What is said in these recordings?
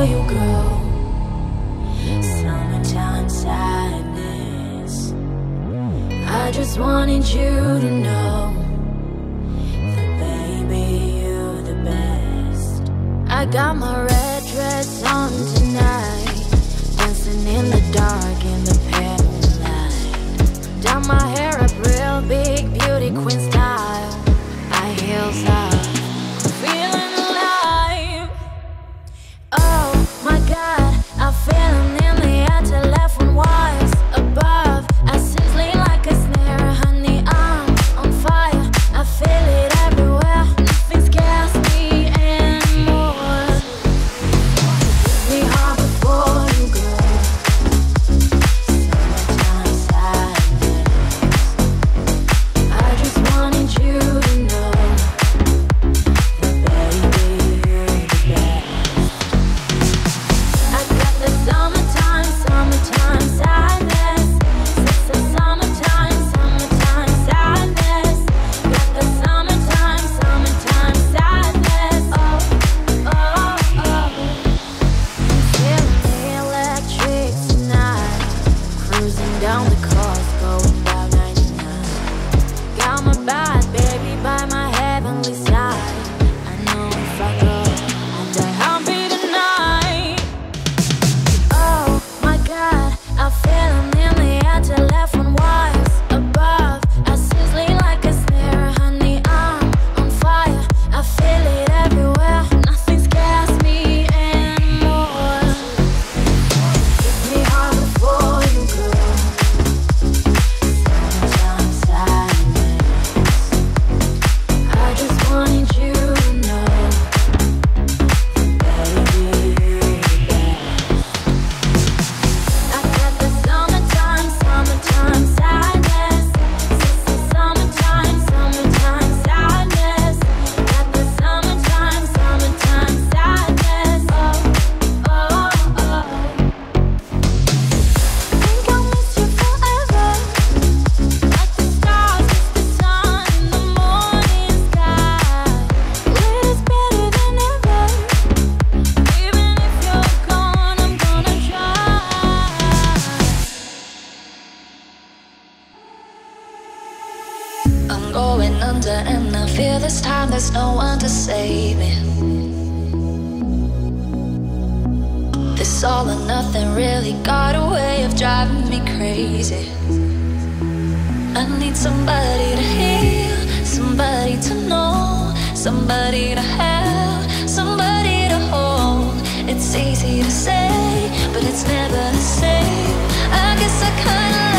saw you go, Summertime sadness. I just wanted you to know That baby, you're the best. I got my I'm about driving me crazy. I need somebody to heal, somebody to know, somebody to have, somebody to hold. It's easy to say, but it's never the same. I guess I kinda.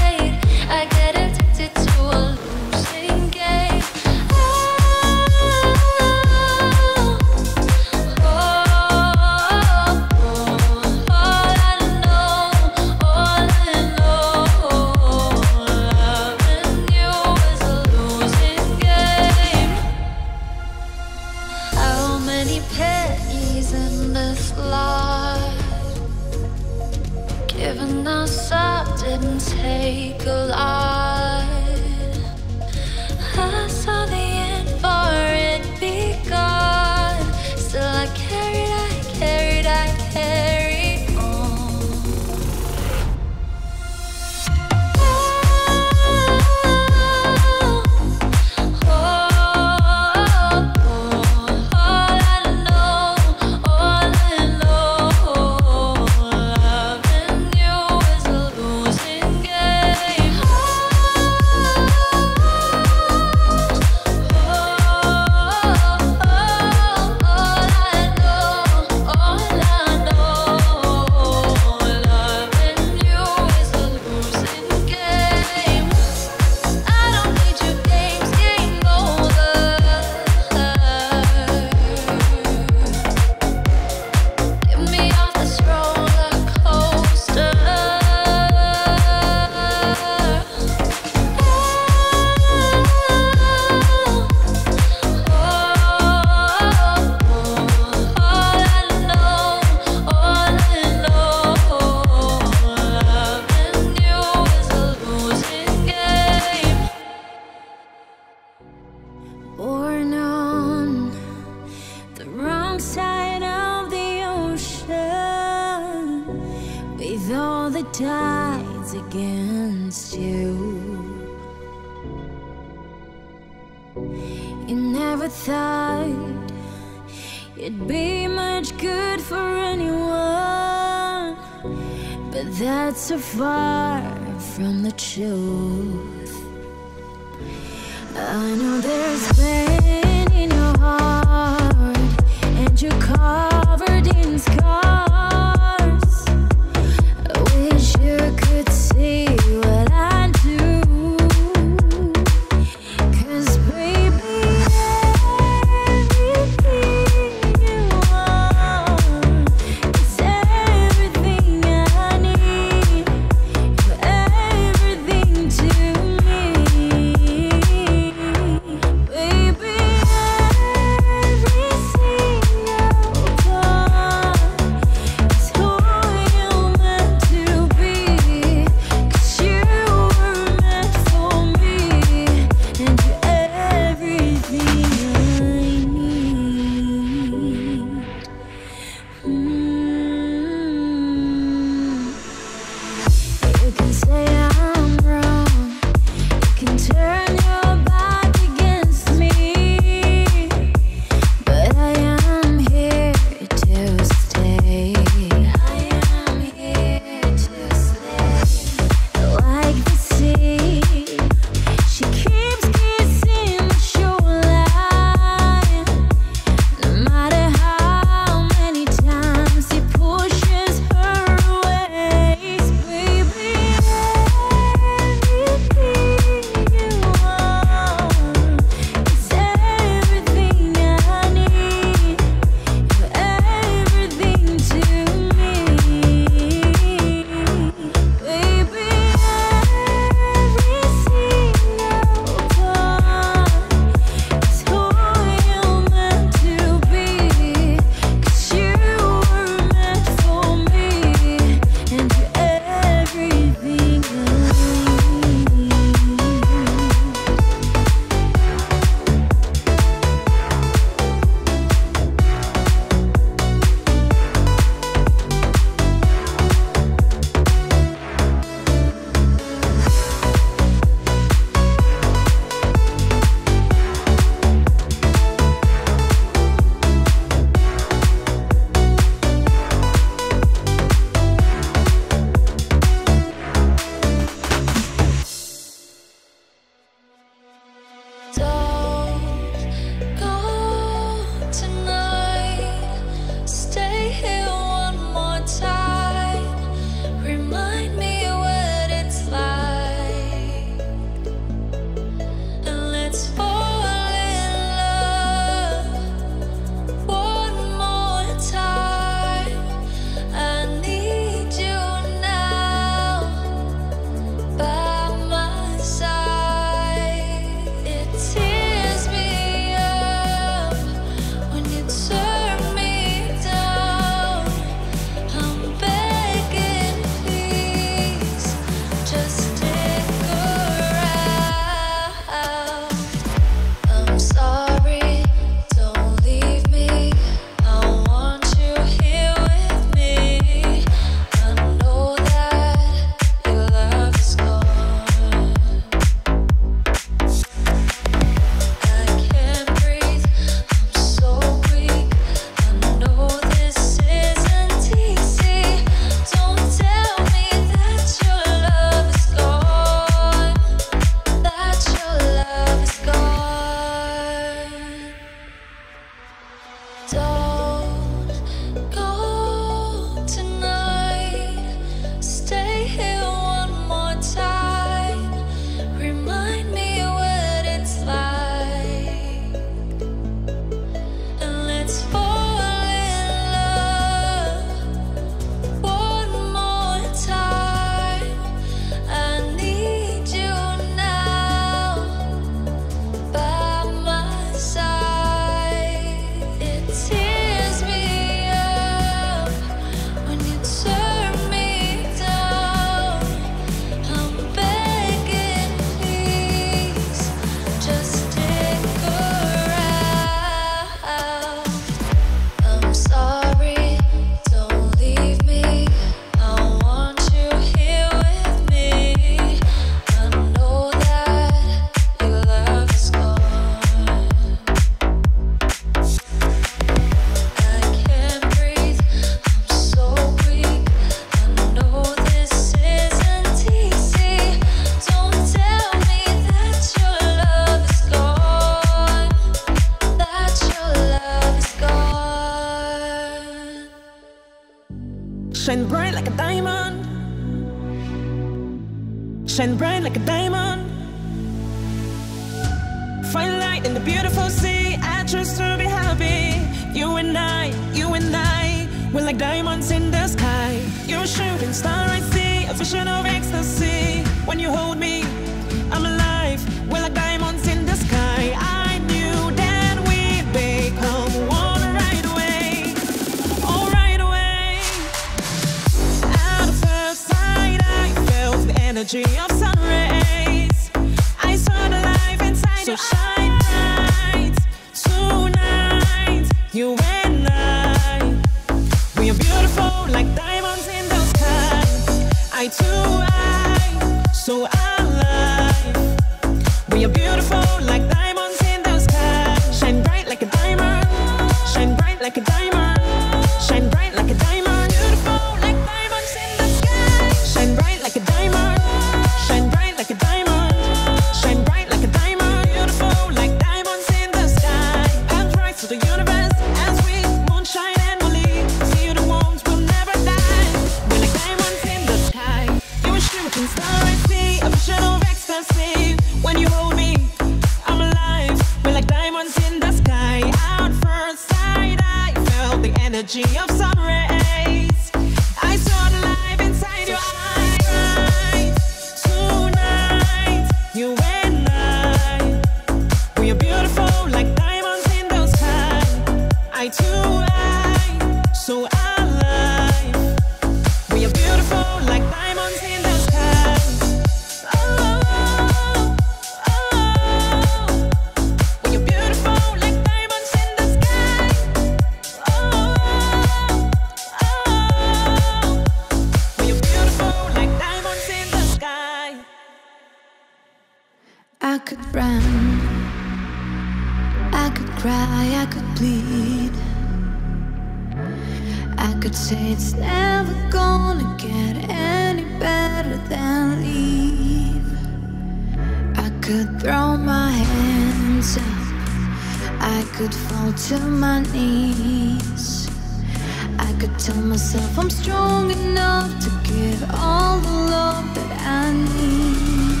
Tell myself I'm strong enough to give all the love that I need.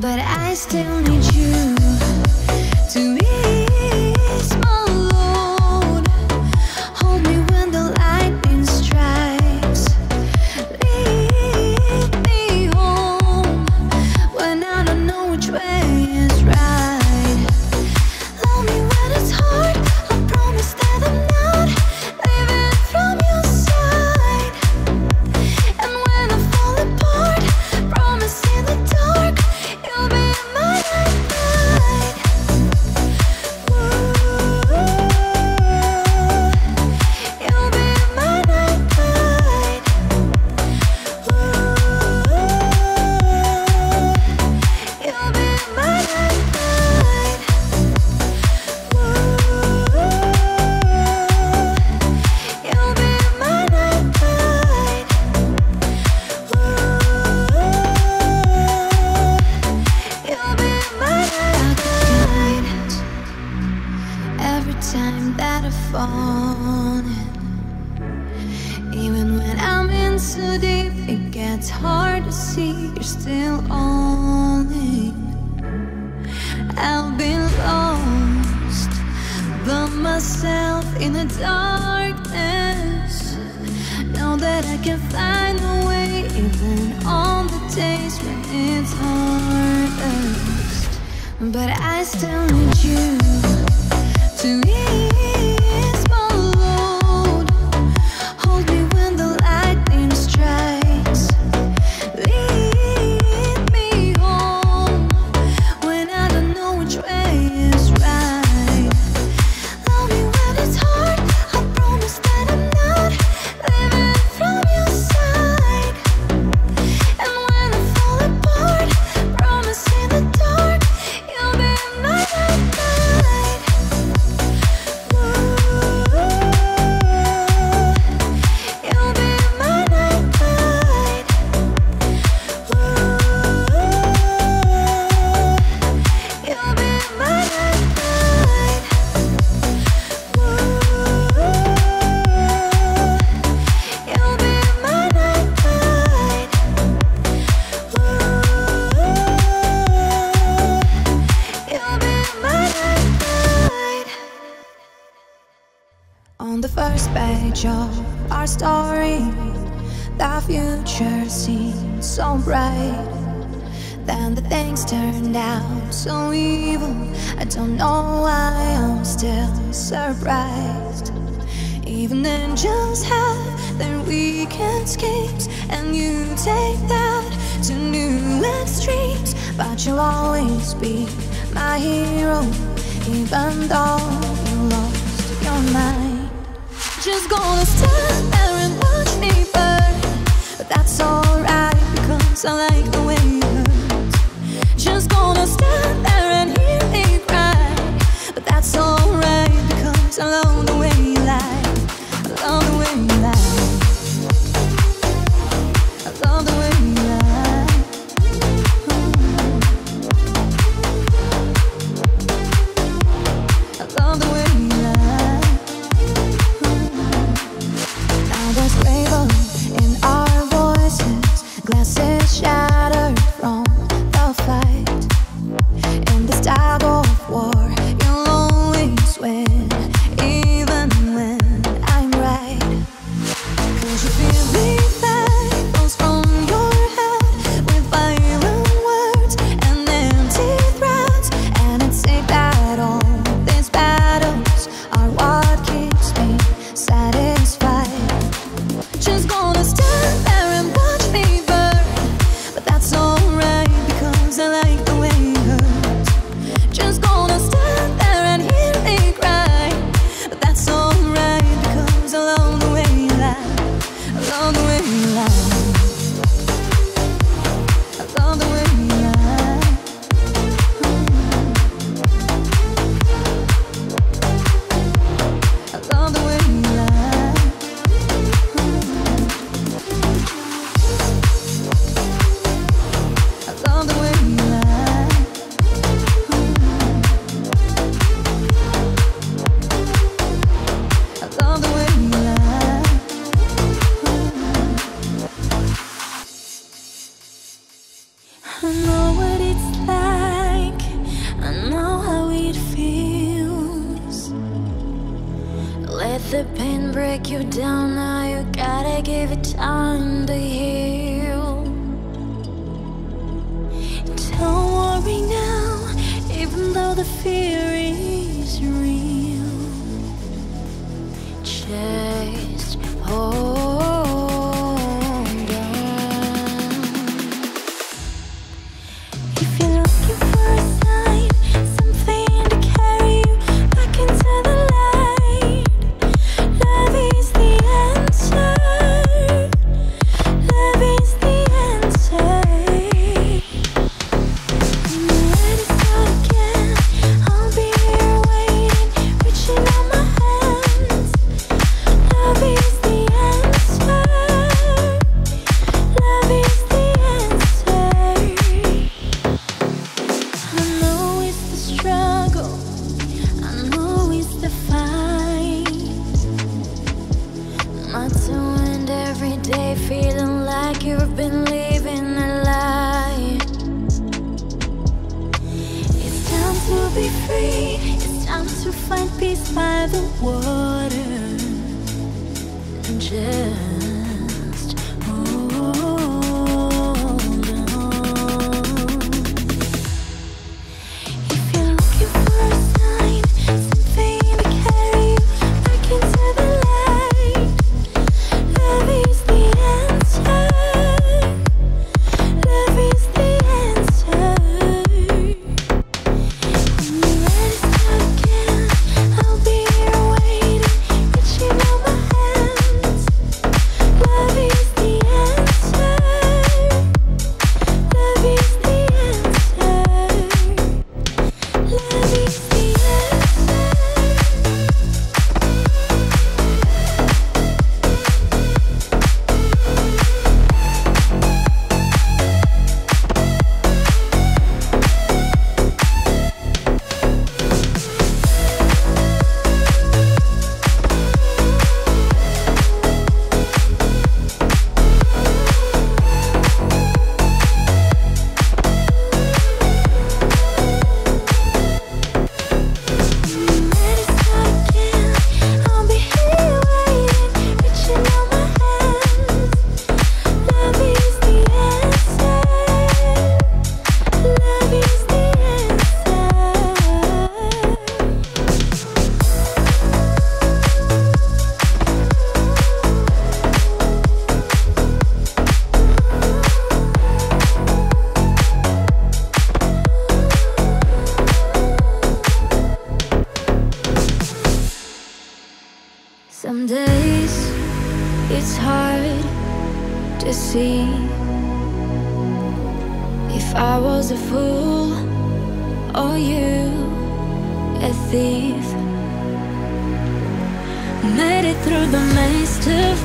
But I still need you to be. myself in the darkness. Now that I can find a way Even on the days when it's hardest. But I still need you To eat right. Then the things turned out so evil. I don't know why I'm still surprised. Even angels have their weekend escapes, and you take that to new extremes. But you'll always be my hero, even though you lost your mind. Just gonna stand there and watch me burn. But that's all. I like the way it hurts. Just gonna stop.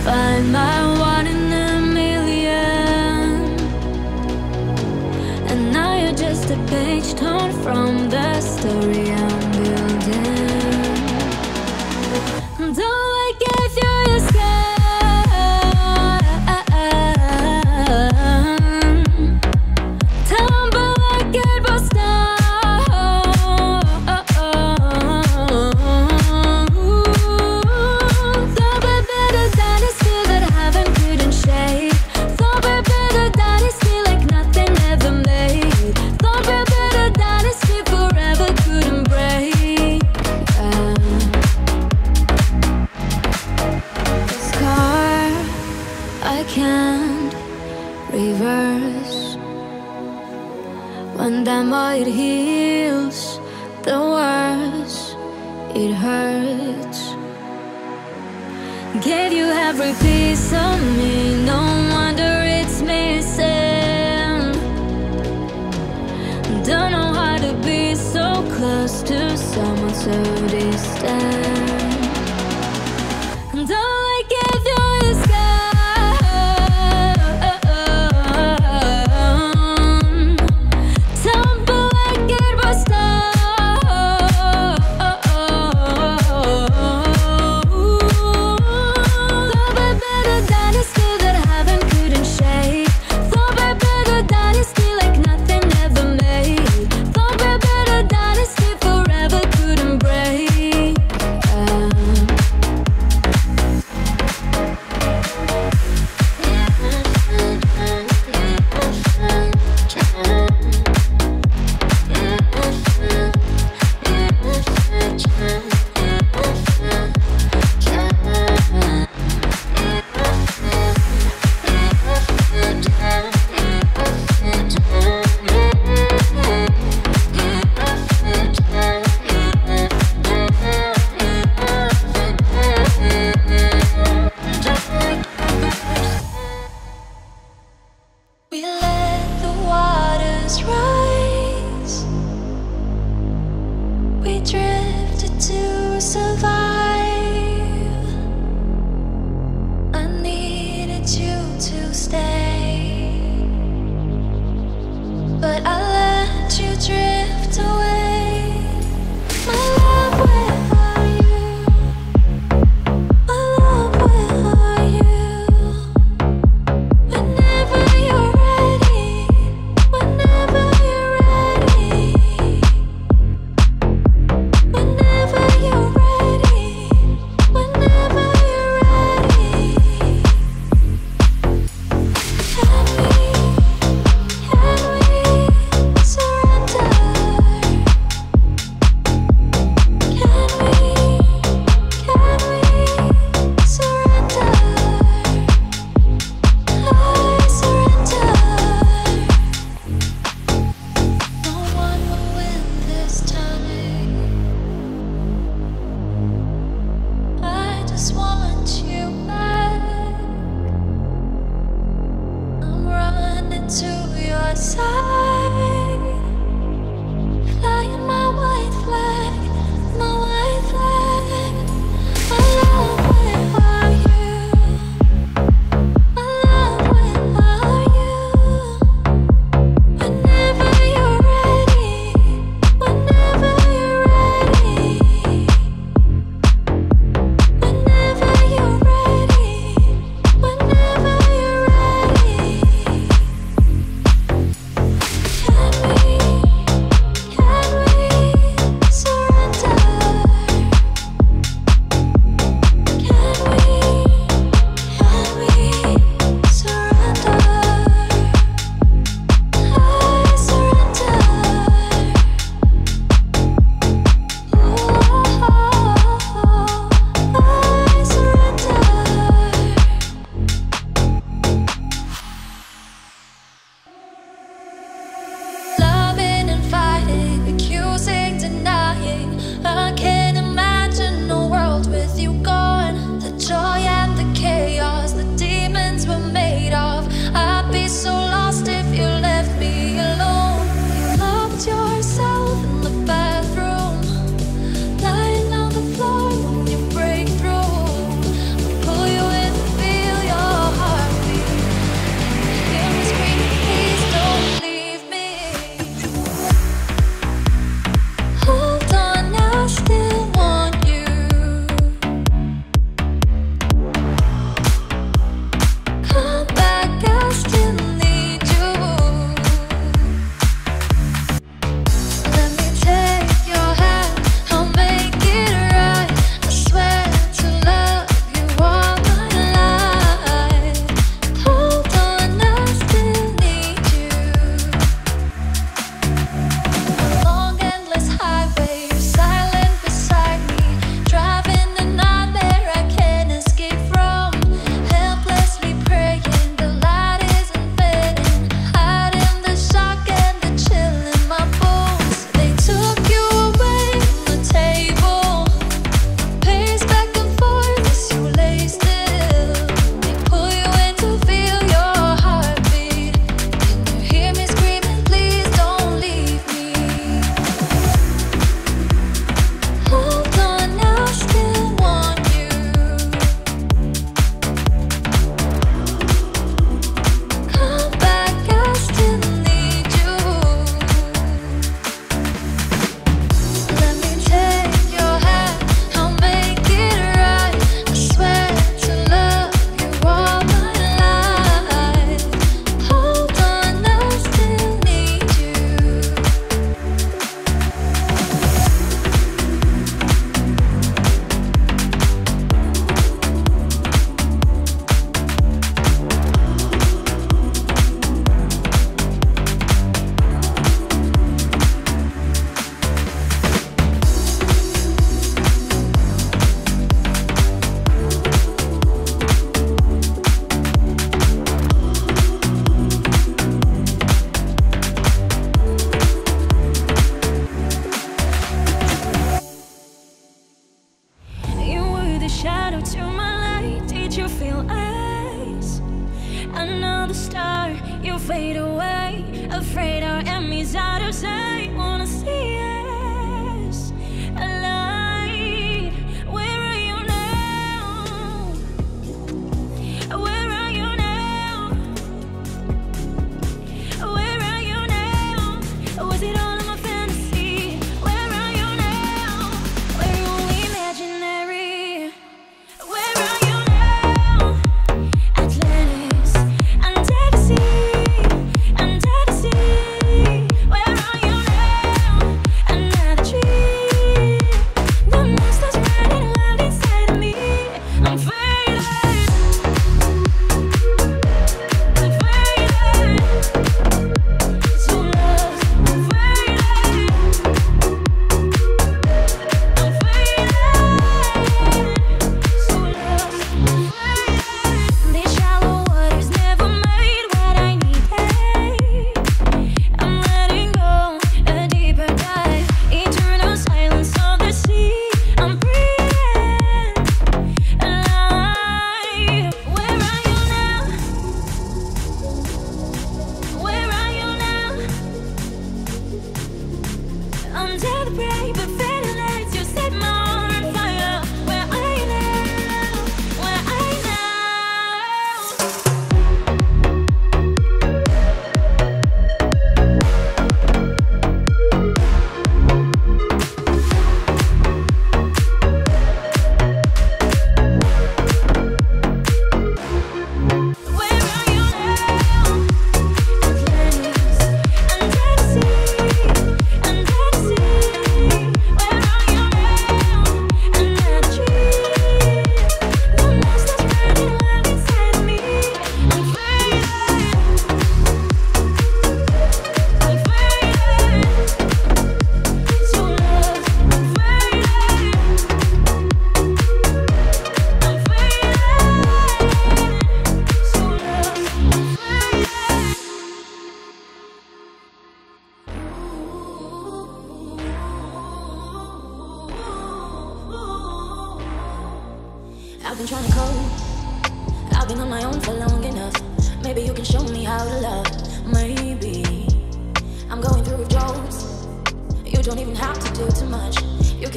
find my one in a million. And now you're just a page torn from the story.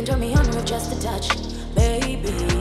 turn me on with just a touch, baby.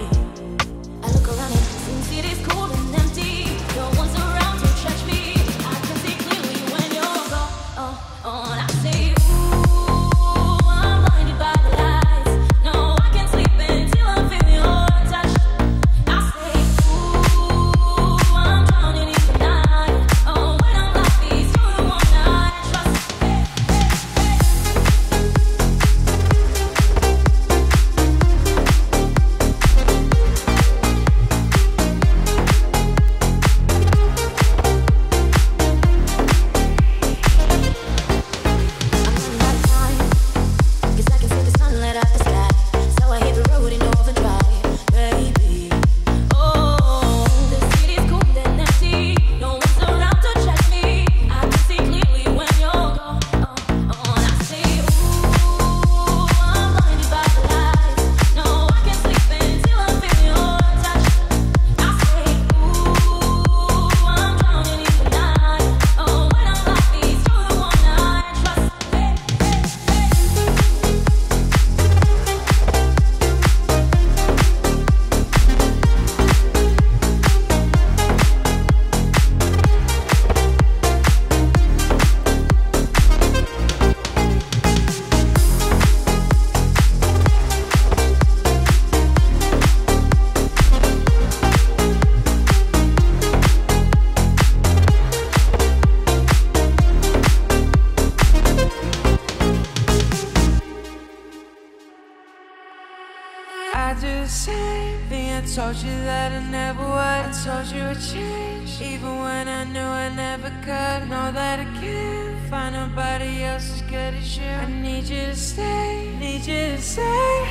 Told you a change Even when I knew I never could. Know that I can't find nobody else as good as you. I need you to stay, need you to stay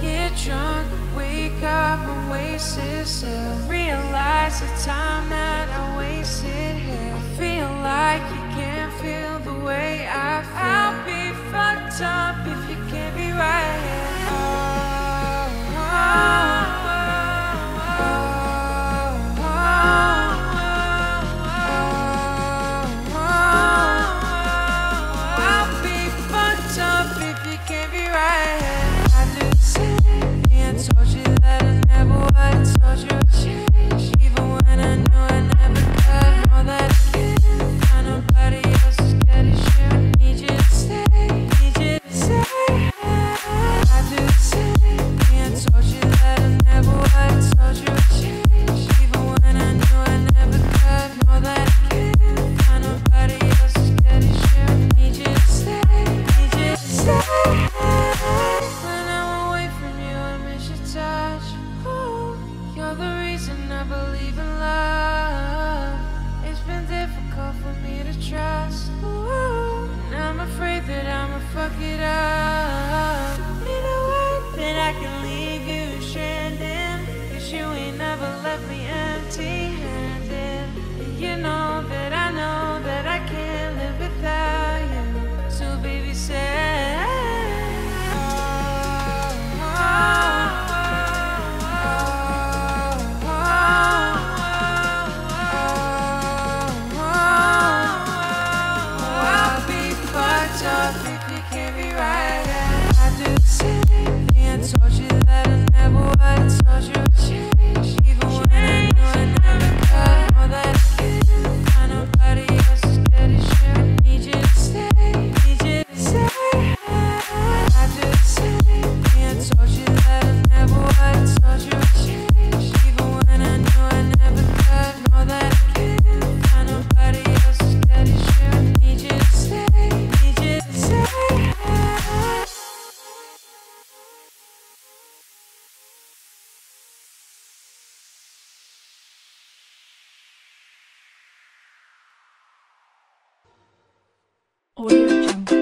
Get drunk, wake up and waste yourself Realize the time that I wasted here. I feel like you can't feel the way I feel. I'll be fucked up if you can't be right here. Oh, oh. Audio Jungle.